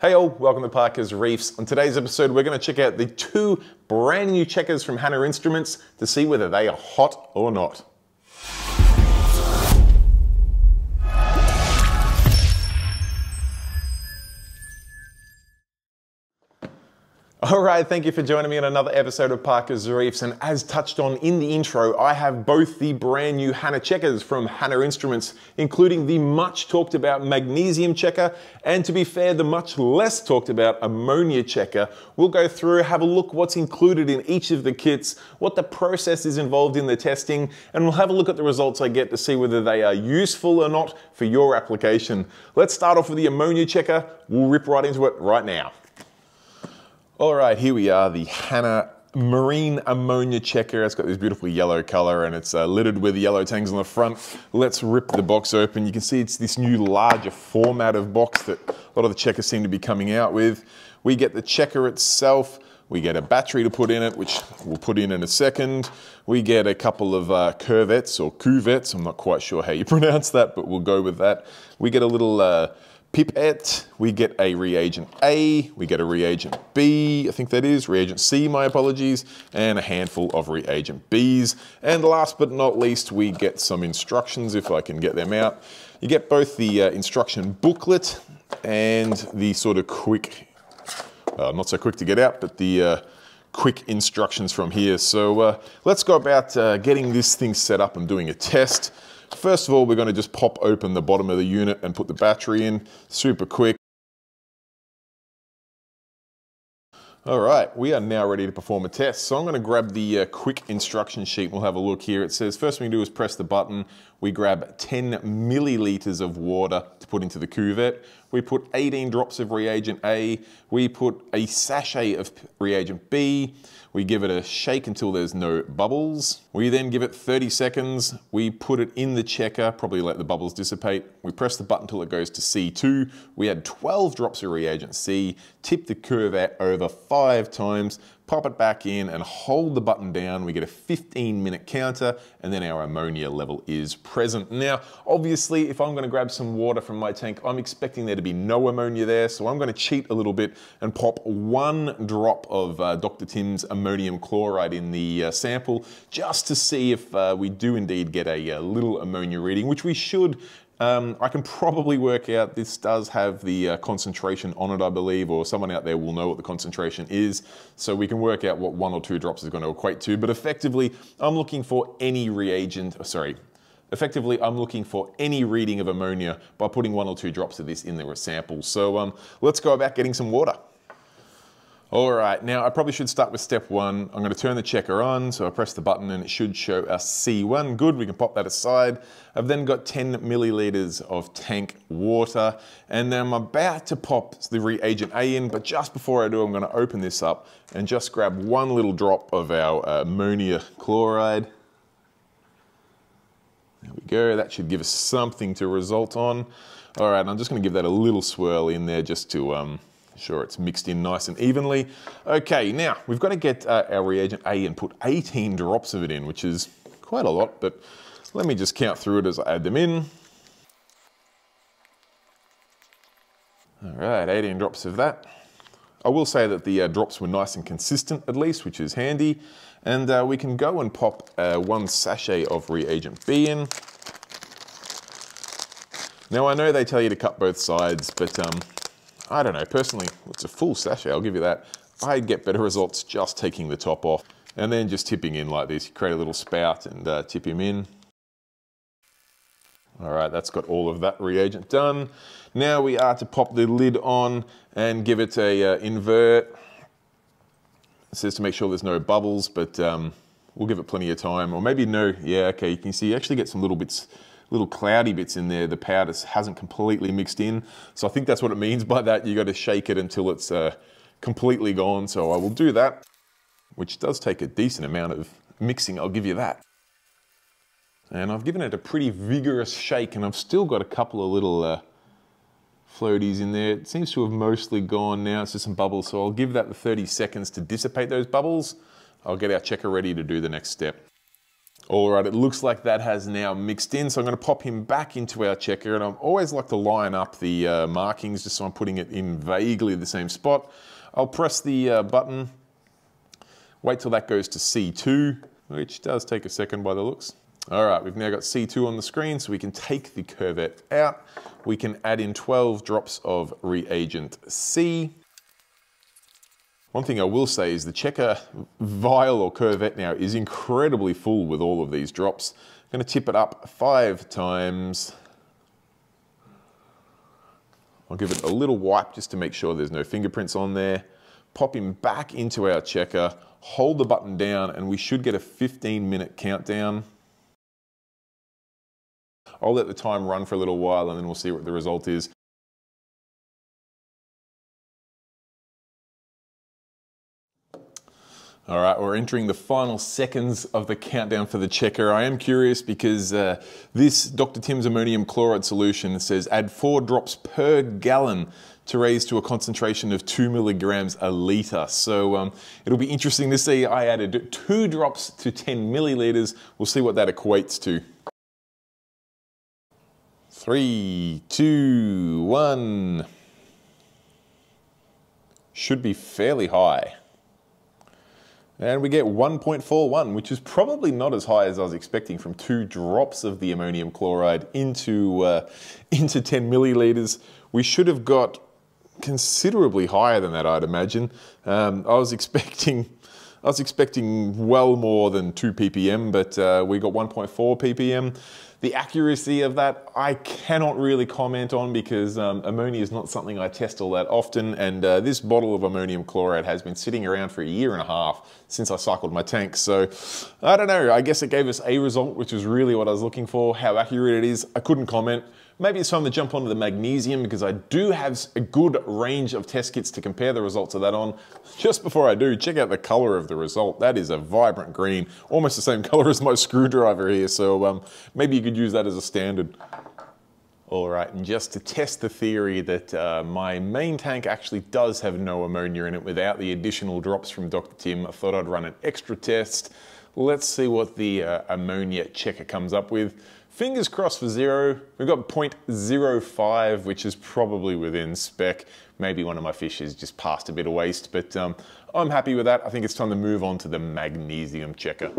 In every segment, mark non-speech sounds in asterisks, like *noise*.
Hey all, welcome to Parker's Reefs. On today's episode, we're going to check out the two brand new checkers from Hanna Instruments to see whether they are hot or not. All right, thank you for joining me on another episode of Parker's Reefs. And as touched on in the intro, I have both the brand new Hanna checkers from Hanna Instruments, including the much talked about magnesium checker, and to be fair, the much less talked about ammonia checker. We'll go through, have a look what's included in each of the kits, what the process is involved in the testing, and we'll have a look at the results I get to see whether they are useful or not for your application. Let's start off with the ammonia checker. We'll rip right into it right now. All right, here we are, the Hanna Marine Ammonia Checker. It's got this beautiful yellow color and it's uh, littered with yellow tangs on the front. Let's rip the box open. You can see it's this new larger format of box that a lot of the checkers seem to be coming out with. We get the checker itself. We get a battery to put in it, which we'll put in in a second. We get a couple of uh, curvettes or cuvettes. I'm not quite sure how you *laughs* pronounce that, but we'll go with that. We get a little uh, pipette, we get a reagent A, we get a reagent B, I think that is, reagent C, my apologies, and a handful of reagent Bs. And last but not least, we get some instructions, if I can get them out. You get both the uh, instruction booklet and the sort of quick, uh, not so quick to get out, but the uh, quick instructions from here. So uh, let's go about uh, getting this thing set up and doing a test. First of all, we're going to just pop open the bottom of the unit and put the battery in super quick. All right, we are now ready to perform a test. So I'm going to grab the uh, quick instruction sheet. We'll have a look here. It says first thing we do is press the button. We grab 10 milliliters of water to put into the cuvette. We put 18 drops of reagent A. We put a sachet of reagent B. We give it a shake until there's no bubbles. We then give it 30 seconds. We put it in the checker, probably let the bubbles dissipate. We press the button until it goes to C2. We add 12 drops of reagent C, tip the cuvette over five times, pop it back in and hold the button down. We get a 15 minute counter and then our ammonia level is present. Now, obviously, if I'm gonna grab some water from my tank, I'm expecting there to be no ammonia there. So I'm gonna cheat a little bit and pop one drop of uh, Dr. Tim's ammonium chloride in the uh, sample just to see if uh, we do indeed get a, a uh, little ammonia reading, which we should um, I can probably work out this does have the uh, concentration on it, I believe, or someone out there will know what the concentration is. So we can work out what one or two drops is going to equate to. But effectively, I'm looking for any reagent, oh, sorry, effectively I'm looking for any reading of ammonia by putting one or two drops of this in the sample. So um, let's go about getting some water. All right, now I probably should start with step one. I'm gonna turn the checker on, so I press the button and it should show us C1. Good, we can pop that aside. I've then got 10 milliliters of tank water, and then I'm about to pop the reagent A in, but just before I do, I'm gonna open this up and just grab one little drop of our uh, ammonia chloride. There we go, that should give us something to result on. All right, I'm just gonna give that a little swirl in there just to um, sure it's mixed in nice and evenly. Okay, now we've got to get uh, our reagent A and put 18 drops of it in, which is quite a lot, but let me just count through it as I add them in. All right, 18 drops of that. I will say that the uh, drops were nice and consistent at least, which is handy. And uh, we can go and pop uh, one sachet of reagent B in. Now I know they tell you to cut both sides, but um, I don't know, personally, it's a full sachet, I'll give you that. I get better results just taking the top off and then just tipping in like this. You create a little spout and uh, tip him in. All right, that's got all of that reagent done. Now we are to pop the lid on and give it a uh, invert. It says to make sure there's no bubbles, but um, we'll give it plenty of time. Or maybe no, yeah, okay, you can see you actually get some little bits little cloudy bits in there, the powder hasn't completely mixed in. So I think that's what it means by that. You got to shake it until it's uh, completely gone. So I will do that, which does take a decent amount of mixing, I'll give you that. And I've given it a pretty vigorous shake and I've still got a couple of little uh, floaties in there. It seems to have mostly gone now, it's just some bubbles. So I'll give that the 30 seconds to dissipate those bubbles. I'll get our checker ready to do the next step. All right, it looks like that has now mixed in. So I'm gonna pop him back into our checker and I always like to line up the uh, markings just so I'm putting it in vaguely the same spot. I'll press the uh, button, wait till that goes to C2, which does take a second by the looks. All right, we've now got C2 on the screen, so we can take the curvette out. We can add in 12 drops of reagent C. One thing I will say is the checker vial or curvette now is incredibly full with all of these drops. I'm gonna tip it up five times. I'll give it a little wipe just to make sure there's no fingerprints on there. Pop him back into our checker, hold the button down, and we should get a 15 minute countdown. I'll let the time run for a little while and then we'll see what the result is. All right, we're entering the final seconds of the countdown for the checker. I am curious because uh, this Dr. Tim's ammonium chloride solution says add four drops per gallon to raise to a concentration of two milligrams a litre. So um, it'll be interesting to see. I added two drops to 10 milliliters. We'll see what that equates to. Three, two, one. Should be fairly high. And we get 1.41, which is probably not as high as I was expecting from two drops of the ammonium chloride into, uh, *laughs* into 10 milliliters. We should have got considerably higher than that, I'd imagine. Um, I was expecting I was expecting well more than 2 ppm, but uh, we got 1.4 ppm. The accuracy of that, I cannot really comment on because um, ammonia is not something I test all that often. And uh, this bottle of ammonium chloride has been sitting around for a year and a half since I cycled my tank. So I don't know, I guess it gave us a result, which is really what I was looking for. How accurate it is, I couldn't comment. Maybe it's time to jump onto the magnesium because I do have a good range of test kits to compare the results of that on. Just before I do, check out the color of the result. That is a vibrant green, almost the same *laughs* color as my screwdriver here. So um, maybe you could use that as a standard. All right, and just to test the theory that uh, my main tank actually does have no ammonia in it without the additional drops from Dr. Tim, I thought I'd run an extra test. Let's see what the uh, ammonia checker comes up with. Fingers crossed for zero. We've got 0.05, which is probably within spec. Maybe one of my fish has just passed a bit of waste, but um, I'm happy with that. I think it's time to move on to the magnesium checker.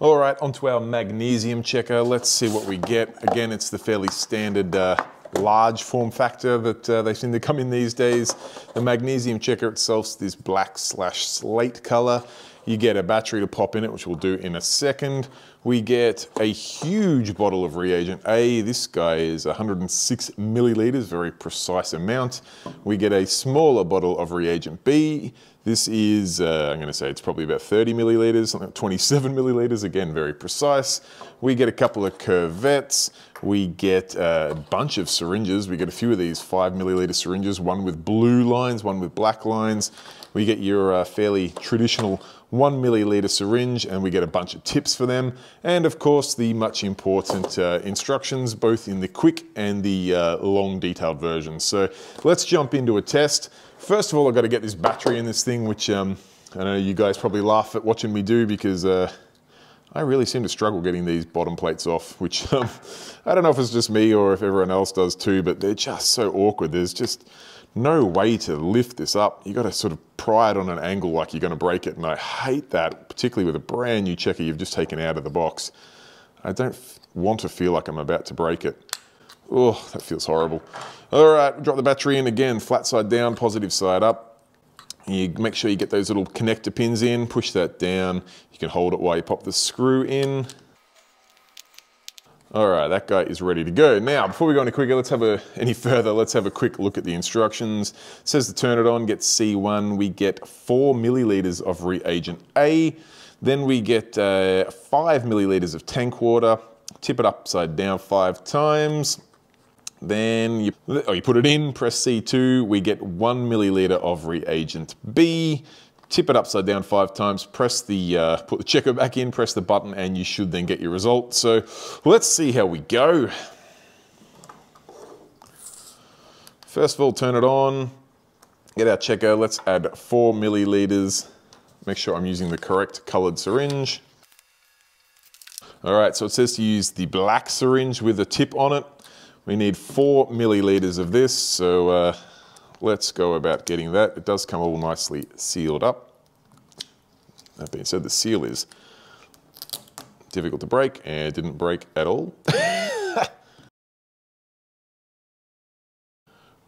All right, onto our magnesium checker. Let's see what we get. Again, it's the fairly standard uh, large form factor that uh, they seem to come in these days. The magnesium checker itself is this black slash slate color. You get a battery to pop in it, which we'll do in a second. We get a huge bottle of reagent A. This guy is 106 milliliters, very precise amount. We get a smaller bottle of reagent B. This is, uh, I'm going to say it's probably about 30 milliliters, something like 27 milliliters, again, very precise. We get a couple of curvettes. We get a bunch of syringes. We get a few of these five milliliter syringes, one with blue lines, one with black lines. We get your uh, fairly traditional one milliliter syringe and we get a bunch of tips for them. And of course, the much important uh, instructions, both in the quick and the uh, long detailed versions. So let's jump into a test. First of all, I've got to get this battery in this thing, which um, I know you guys probably laugh at watching me do because uh, I really seem to struggle getting these bottom plates off, which *laughs* um, I don't know if it's just me or if everyone else does too, but they're just so awkward. There's just no way to lift this up. You got to sort of pry it on an angle like you're going to break it. And I hate that, particularly with a brand new checker you've just taken out of the box. I don't want to feel like I'm about to break it. Oh, that feels horrible. All right, drop the battery in again, flat side down, positive side up. You make sure you get those little connector pins in, push that down. You can hold it while you pop the screw in. All right, that guy is ready to go. Now, before we go any quicker, let's have a any further, let's have a quick look at the instructions. It says to turn it on, get C1, we get four milliliters of reagent A. Then we get uh, five milliliters of tank water, tip it upside down five times. Then you, oh, you put it in, press C2, we get one milliliter of reagent B tip it upside down five times, press the, uh, put the checker back in, press the button, and you should then get your result. So let's see how we go. First of all, turn it on, get our checker, let's add four milliliters. Make sure I'm using the correct colored syringe. All right, so it says to use the black syringe with a tip on it. We need four milliliters of this, so uh, let's go about getting that. It does come all nicely sealed up. That being said, the seal is difficult to break and didn't break at all. *laughs*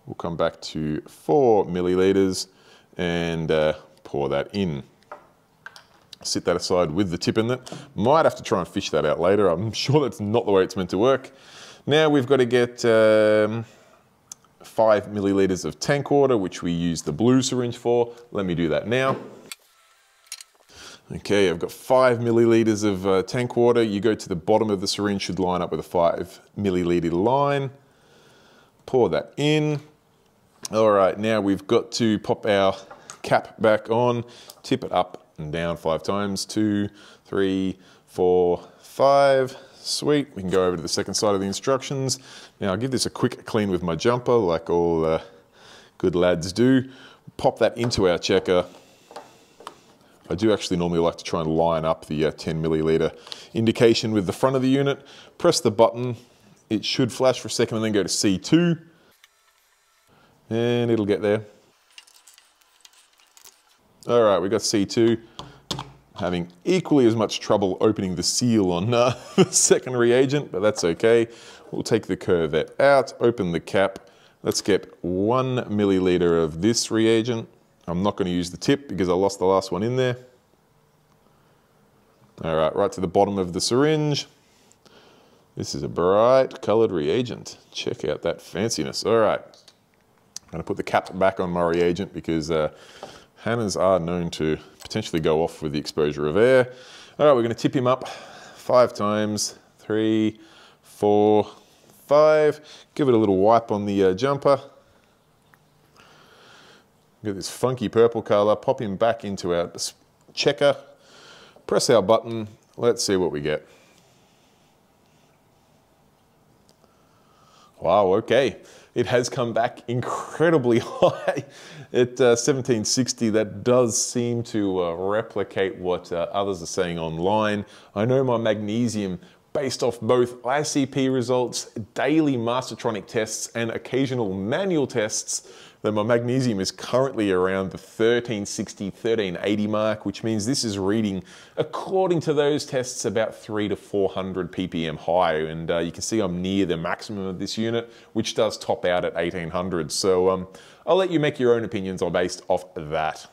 we'll come back to four milliliters and uh, pour that in sit that aside with the tip in it. Might have to try and fish that out later. I'm *laughs* sure that's not the way it's meant to work. Now we've got to get um, five milliliters of tank water, which we use the blue syringe for. Let me do that now. Okay, I've got five milliliters of uh, tank water. You go to the bottom of the syringe, should line up with a five milliliter line. Pour that in. All right, now we've got to pop our cap back on, tip it up and down five times. Two, three, four, five. Sweet. We can go over to the second side of the instructions. Now I'll give this a quick clean with my jumper like all uh, good lads do. Pop that into our checker. I do actually normally like to try and line up the uh, 10 milliliter indication with the front of the unit. Press the button. It should flash for a second and then go to C2. And it'll get there. All right, we got C2 having equally as much trouble opening the seal on uh, *laughs* the second reagent, but that's okay. We'll take the curvette out, open the cap. Let's get one milliliter of this reagent. I'm not going to use the tip because I lost the last one in there. All right, right to the bottom of the syringe. This is a bright colored reagent. Check out that fanciness. All right, I'm going to put the cap back on my reagent because uh, Hannas are known to potentially go off with the exposure of air. All right, we're going to tip him up five times. Three, four, five. Give it a little wipe on the uh, jumper. Get this funky purple color. Pop him back into our checker. Press our button. Let's see what we get. Wow, okay it has come back incredibly *laughs* high at uh, 1760. That does seem to uh, replicate what uh, others are saying online. I know my magnesium based off both ICP results, daily Mastertronic tests, and occasional manual tests, that my magnesium is currently around the 1360, 1380 mark, which means this is reading, according to those tests, about three to 400 ppm high. And uh, you can see I'm near the maximum of this unit, which does top out at 1800. So um, I'll let you make your own opinions on based off that.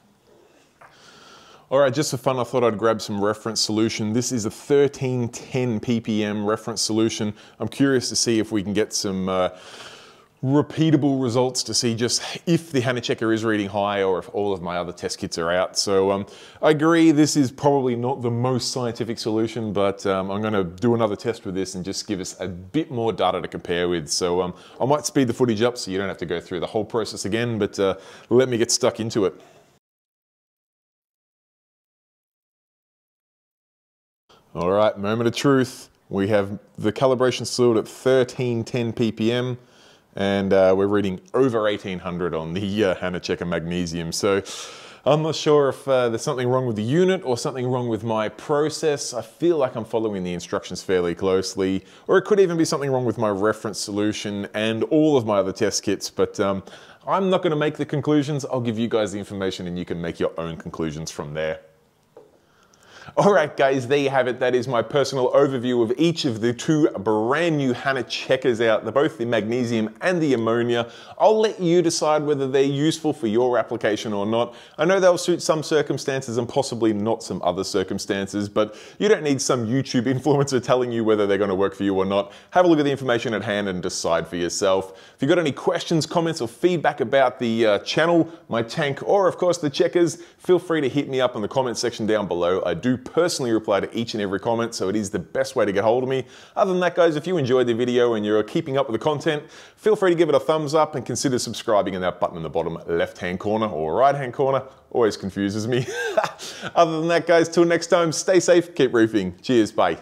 All right, just for fun, I thought I'd grab some reference solution. This is a 1310 ppm reference solution. I'm curious to see if we can get some uh, repeatable results to see just if the Hanna checker is reading high or if all of my other test kits are out. So um, I agree this is probably not the most scientific solution, but um, I'm gonna do another test with this and just give us a bit more data to compare with. So um, I might speed the footage up so you don't have to go through the whole process again, but uh, let me get stuck into it. All right, moment of truth. We have the calibration sealed at 1310 ppm and uh, we're reading over 1800 on the uh, Checker Magnesium. So I'm not sure if uh, there's something wrong with the unit or something wrong with my process. I feel like I'm following the instructions fairly closely, or it could even be something wrong with my reference solution and all of my other test kits, but um, I'm not gonna make the conclusions. I'll give you guys the information and you can make your own conclusions from there. *laughs* All right, guys, there you have it. That is my personal overview of each of the two brand new Hanna checkers out, the, both the magnesium and the ammonia. I'll let you decide whether they're useful for your application or not. I know they'll suit some circumstances and possibly not some other circumstances, but you don't need some YouTube *laughs* influencer telling you whether they're gonna work for you or not. Have a look at the information at hand and decide for yourself. If you've got any questions, comments, or feedback about the uh, channel, my tank, or of course the checkers, feel free to hit me up in the comment section down below. I do personally reply to each and every comment, so it is the best way to get hold of me. Other than that, guys, if you enjoyed the video and you're keeping up with the content, feel free to give it a thumbs up and consider subscribing in that button in the bottom left-hand corner or right-hand corner. Always confuses me. *laughs* Other than that, guys, till next time, stay safe, keep roofing. Cheers, bye.